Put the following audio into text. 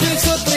pienso